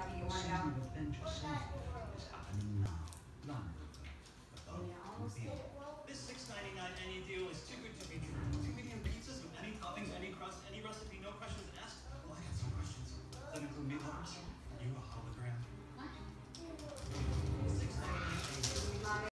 Oh,